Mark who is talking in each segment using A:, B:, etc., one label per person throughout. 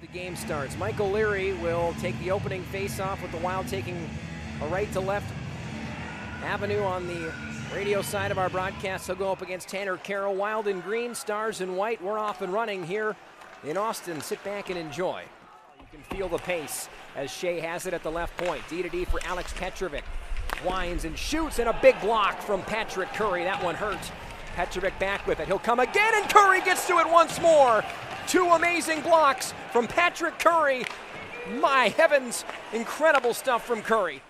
A: the game starts. Mike O'Leary will take the opening face-off with the Wild taking a right to left avenue on the radio side of our broadcast. He'll go up against Tanner Kero. Wild in green, stars in white. We're off and running here in Austin. Sit back and enjoy. You can feel the pace as Shea has it at the left point. D to D for Alex Petrovic. Winds and shoots and a big block from Patrick Curry. That one hurt. Petrovic back with it. He'll come again and Curry gets to it once more. Two amazing blocks from Patrick Curry. My heavens, incredible stuff from Curry.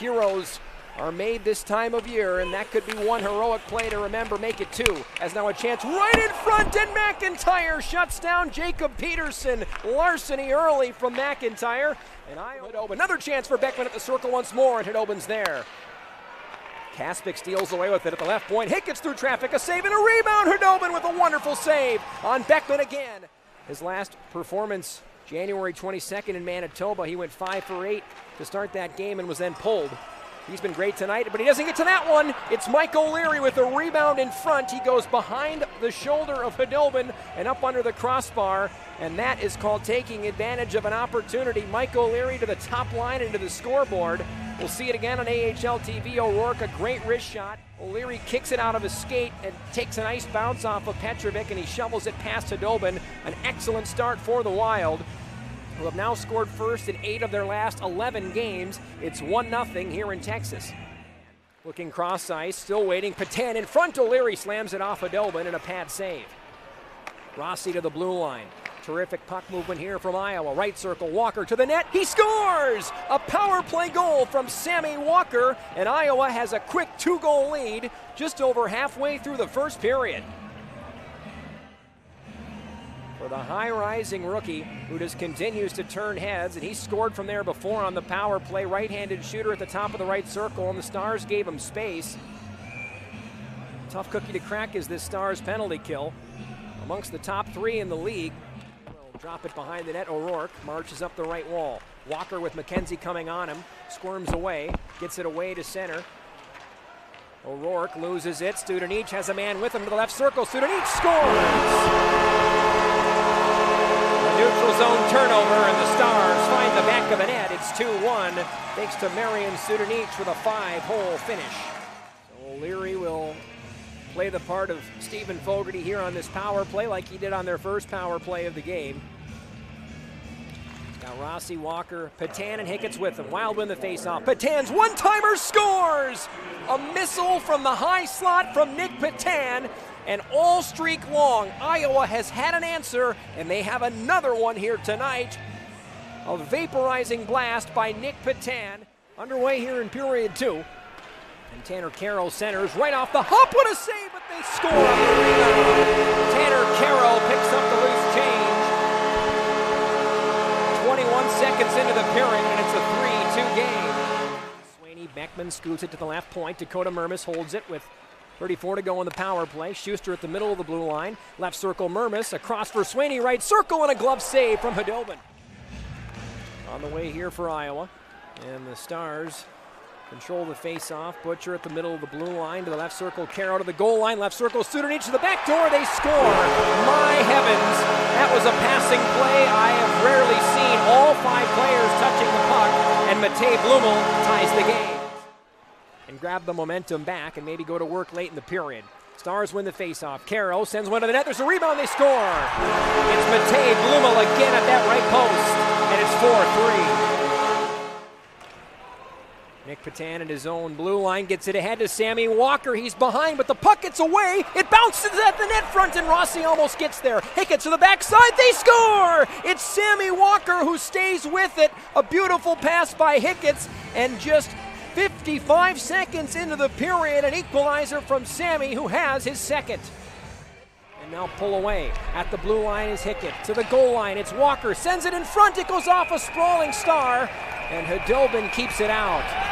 A: Heroes are made this time of year, and that could be one heroic play to remember. Make it two. As now a chance right in front, and McIntyre shuts down Jacob Peterson. Larceny early from McIntyre. And I another chance for Beckman at the circle once more, and Khudobin's there. Kaspick steals away with it at the left point. Hit gets through traffic, a save and a rebound. Khudobin with a wonderful save on Beckman again. His last performance, January 22nd in Manitoba, he went 5 for 8 to start that game and was then pulled. He's been great tonight, but he doesn't get to that one. It's Mike O'Leary with a rebound in front. He goes behind the shoulder of Khudobin and up under the crossbar, and that is called taking advantage of an opportunity. Mike O'Leary to the top line and to the scoreboard. We'll see it again on AHL TV. O'Rourke, a great wrist shot. O'Leary kicks it out of his skate and takes a nice bounce off of Petrovic, and he shovels it past Khudobin. An excellent start for the Wild who have now scored first in eight of their last 11 games. It's 1 0 here in Texas. Looking cross ice, still waiting. Petan in front. O'Leary slams it off Khudobin in a pad save. Rossi to the blue line. Terrific puck movement here from Iowa. Right circle, Walker to the net. He scores! A power play goal from Sammy Walker, and Iowa has a quick two goal lead just over halfway through the first period for the high rising rookie who just continues to turn heads. And he scored from there before on the power play. Right handed shooter at the top of the right circle, and the Stars gave him space. Tough cookie to crack is this Stars penalty kill. Amongst the top three in the league. Drop it behind the net. O'Rourke marches up the right wall. Walker with McKenzie coming on him. Squirms away. Gets it away to center. O'Rourke loses it. Studenic has a man with him to the left circle. Studenic scores! neutral zone turnover, and the Stars find the back of the net. It's 2-1, thanks to Marian Studenic with a five-hole finish. So O'Leary will play the part of Steven Fogarty here on this power play like he did on their first power play of the game. Now Rossi, Walker, Petan, and Hicketts with them. Wild win the faceoff. Petan's one-timer scores! A missile from the high slot from Nick Petan, and all streak long, Iowa has had an answer, and they have another one here tonight. A vaporizing blast by Nick Petan. Underway here in period two. And Tanner Kero centers right off the hop. What a save, but they score on the rebound. Tanner Kero picks up the loose change. 21 seconds into the period, and it's a 3 2 game. Swaney Beckman scoots it to the left point. Dakota Mermis holds it with 34 to go in the power play. Schuster at the middle of the blue line. Left circle, Mermis. Across for Swaney. Right circle and a glove save from Khudobin. On the way here for Iowa. And the Stars control the face-off. Butcher at the middle of the blue line to the left circle. Kero to the goal line. Left circle. Studenic to the back door. They score. My heavens. That was a passing play. I have rarely seen all five players touching the puck. And Matej Blumel ties the game and grab the momentum back and maybe go to work late in the period. Stars win the faceoff. Kero sends one to the net. There's a rebound. They score. It's Matej Blumel again at that right post, and it's 4 3. Nick Petan in his own blue line gets it ahead to Sammy Walker. He's behind, but the puck gets away. It bounces at the net front, and Rossi almost gets there. Hickett to the backside. They score! It's Sammy Walker who stays with it. A beautiful pass by Hicketts, and just 55 seconds into the period, an equalizer from Sammy, who has his second. And now pull away. At the blue line is Hickett. To the goal line, it's Walker. Sends it in front. It goes off a sprawling star. And Khudobin keeps it out.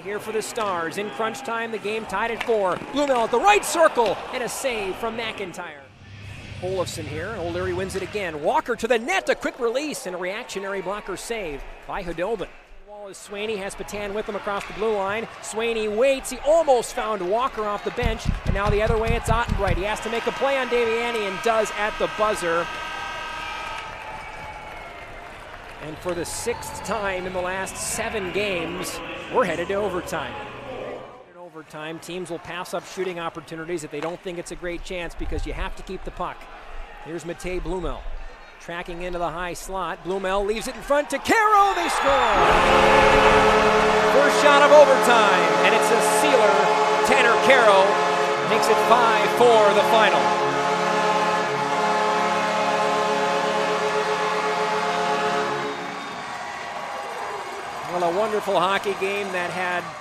A: Here for the Stars. In crunch time, the game tied at four. Blumel at the right circle. And a save from McIntyre. Olofsson here. O'Leary wins it again. Walker to the net. A quick release and a reactionary blocker save by Khudobin as Swaney has Petan with him across the blue line. Swaney waits. He almost found Walker off the bench. And now the other way, it's Ottenbright. He has to make a play on Damiani and does at the buzzer. And for the sixth time in the last seven games, we're headed to overtime. In overtime, teams will pass up shooting opportunities if they don't think it's a great chance because you have to keep the puck. Here's Matej Blumel tracking into the high slot. Blumel leaves it in front to Kero. They score. First shot of overtime, and it's a sealer. Tanner Kero makes it 5-4 the final. Well, a wonderful hockey game that had